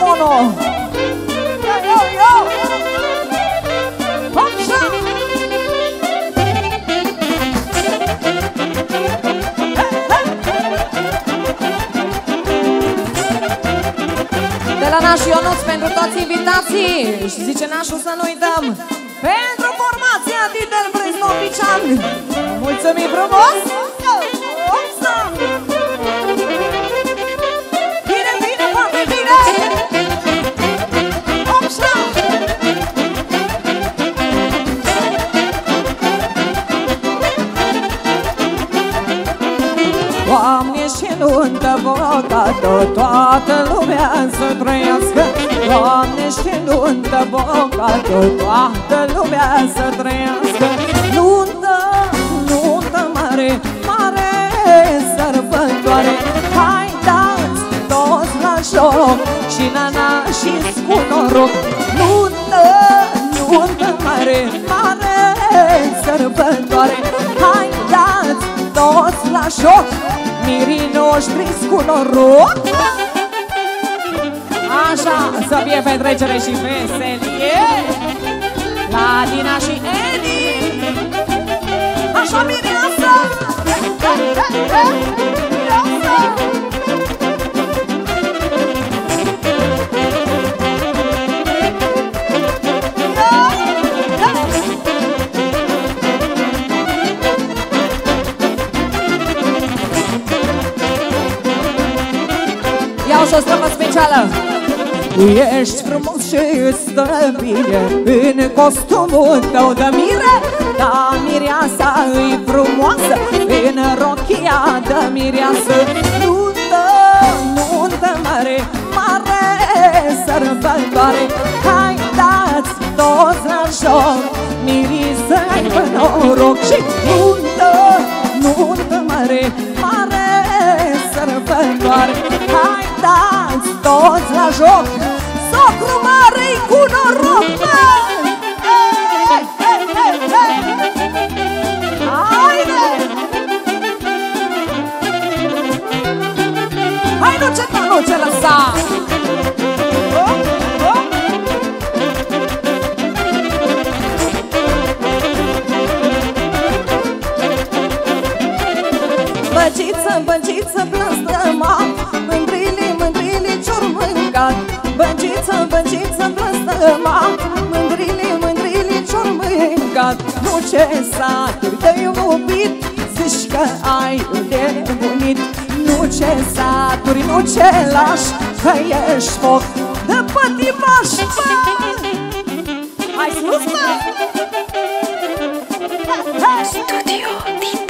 mono. Yo, yo, yo. Hopsa. De la Naș Ionuț pentru toți invitații Și zice Nașul să nu uităm. Pentru formația Titel Breznovician Mulțumim frumos! Hopsa! Bine, Doamne și nuntă bogată Toată lumea să trăiască. Doamne și nuntă bogată Toată lumea să trăiască. Nuntă, nuntă mare Mare sărbătoare Hai dați toți la joc Și nana și cu noroc. Nuntă, nuntă mare Mare sărbătoare joc Mirii noștri cu noroc Așa, să fie petrecere și veselie. La Dina și Edi strămă specială Tu ești frumos și îți stă bine. În costumul tău de mire Da, mireasa îi frumoasă. În rochia de mireasă Nuntă, nuntă mare Mare sărbătoare. Hai dați toți la joc Mirii să aibă noroc Și ce saturi te-ai iubit Zici că ai nebunit Nu ce saturi, nu ce lași Că ești foc de pătimaș bă! Hai sus, bă! Studio Dita.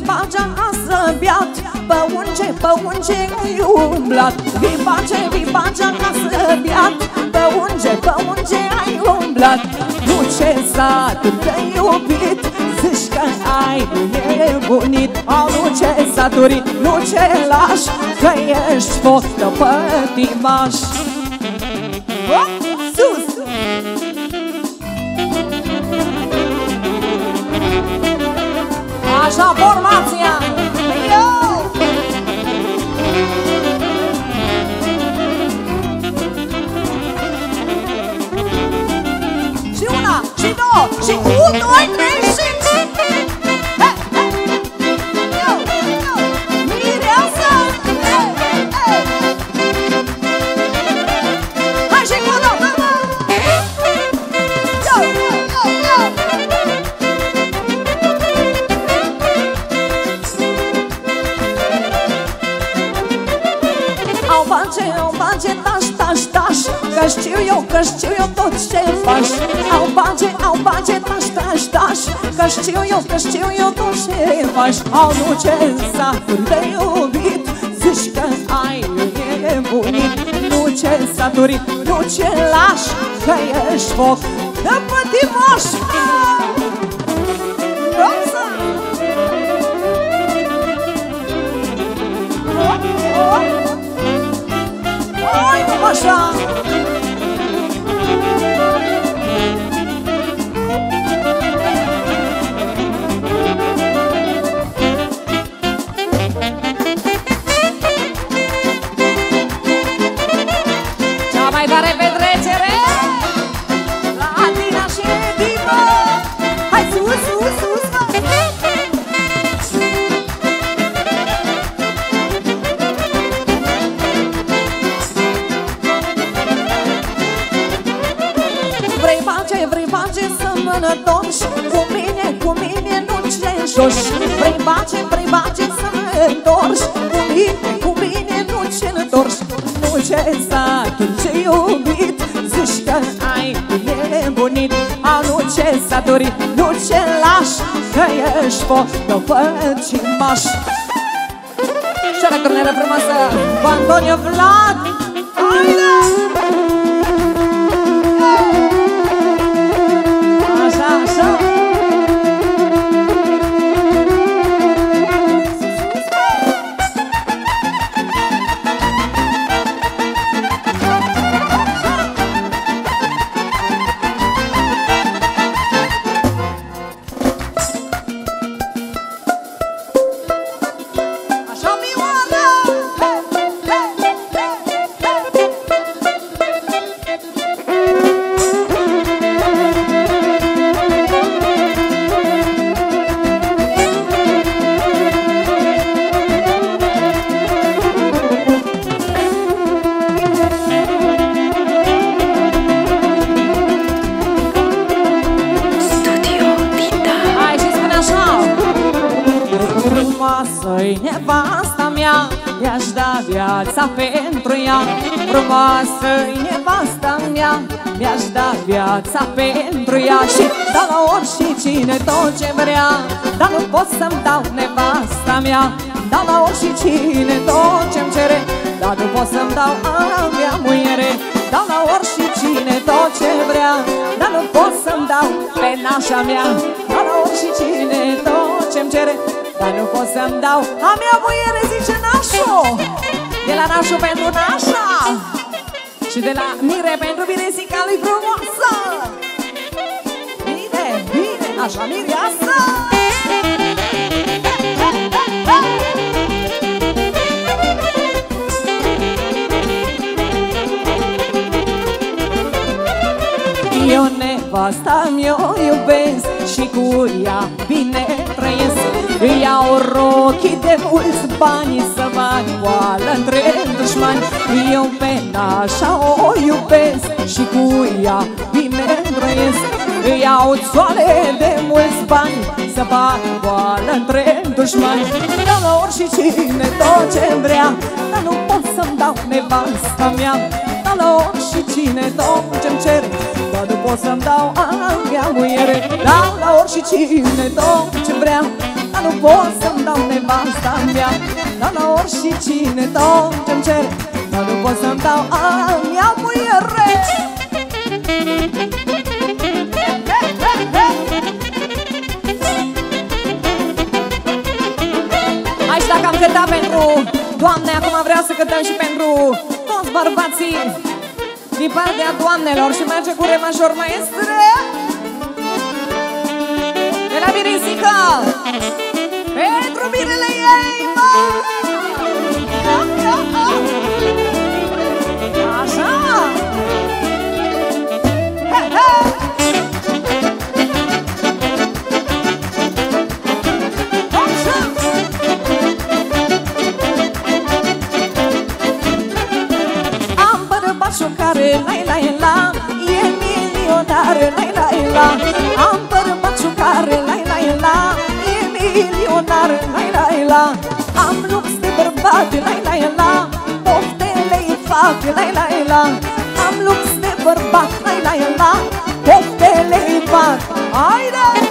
Vibage, vibage, a săbiat Pe unge, pe unge ai umblat. Vibage, vibage, a săbiat Pe unge, pe unge ai umblat. Nu ce satul te-ai iubit Zici că ai nebunit. Au nu ce saturi, nu ce lași Că ești fost pătimaș Hop, Așa, formația! Eu! Și una, și două, și un, doi, trei știu eu, că știu eu tot ce faci Au face, au face, taș, taș, taș Că știu eu, că știu eu tot ce faci Au nu ce saturi de iubit Zici că ai nebunit Nu ce saturi, nu ce lași Că ești foc de pătimoș Rosa! Oh, oh. Ai, nu așa! Thank you. mă întorci Cu mine, cu mine nu-ți joci. Vrei bace, vrei bace să mă întorci. Cu mine, cu mine nu-ți întorci Nu ce satul ce iubit Zici că ai nebunit. A nu ce saturi, nu ce lași Că ești foc după cimaș Și acum ne frumoasă cu Antonio Vlad. Haide! Da! Viața pentru ea Frumoasă-i nevasta mea. Mi-aș da viața pentru ea Și dau la orice cine tot ce vrea. Dar nu pot să-mi dau nevasta mea Dau la orice cine tot ce-mi cere. Dar nu pot să-mi dau a mea muiere Dau la orice cine tot ce vrea. Dar nu pot să-mi dau pe nașa mea Dau la orice cine tot ce-mi cere. Dar nu pot să-mi dau a mea muiere, zice nașul de la Nașu pentru Nașa Și de la Mire pentru Miresica lui frumoasă. Bine, bine, așa mireasă. Eu nevasta mi-o iubesc Și cu ea bine trăiesc. îi iau rochii de mulți bani Să bag boală între dușmani. Eu pe nașa o iubesc Și cu ea bine trăiesc. Îi iau țoale de mulți bani Să bag boală între dușmani. Dau la oricine tot ce vrea Dar nu pot să-mi dau nevasta mea. Dau la oricine tot ce-mi cere Dar nu pot să-mi dau a mea muiere Dau la oricine tot ce vrea dar nu pot să-mi dau nevasta mea. Dar la orice cine tot ce-mi cere Dar nu pot să-mi dau a mea muiere Aici dacă am cântat pentru Doamne, acum vreau să cântăm și pentru toți bărbații Din partea doamnelor și merge cu re major maestre. De la Mirisica Am bărbașul care, la. La la E milionar, la la la. Am bărbașul care, la la. La milionar, lai lai la. Am lux de bărbat, lai lai la. Poftele-i fac, lai lai la. Am lux de bărbat, lai lai la. Poftele-i fac, haide!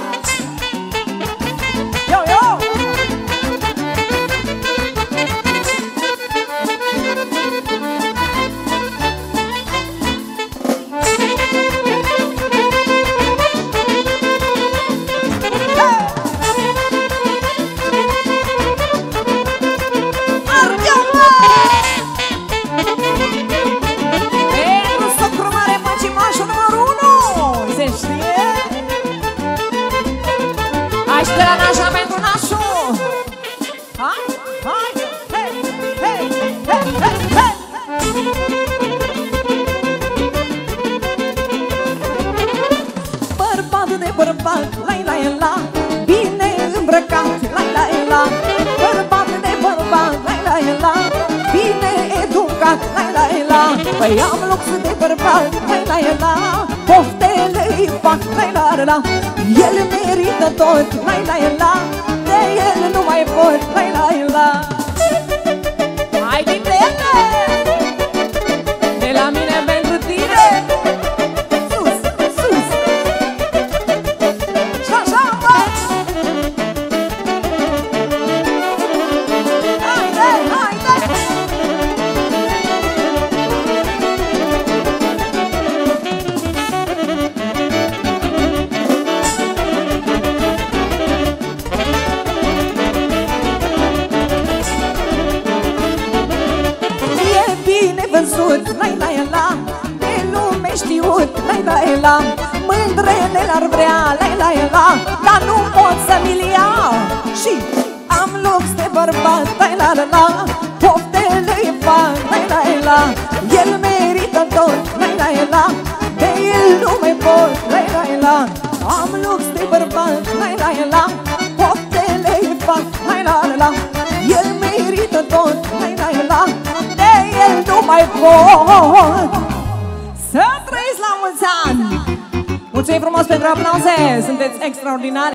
Păi am loc să te bărbat, mai la el la. Poftele îi fac, mai la la El merită tot, mai la el la. Mai pot La la la. Hai din De la la Mândrele l-ar vrea, lai la la Dar nu pot să-mi ia. Și am lux de bărbat, lai la la la Poftele îi fac, lai la la El merită tot, lai la la De el nu mai pot, lai la la Am lux de bărbat, lai la la Poftele îi fac, lai la la El merită tot, lai la la De el nu mai pot Mulțumim frumos pentru aplauze. Sunteți extraordinari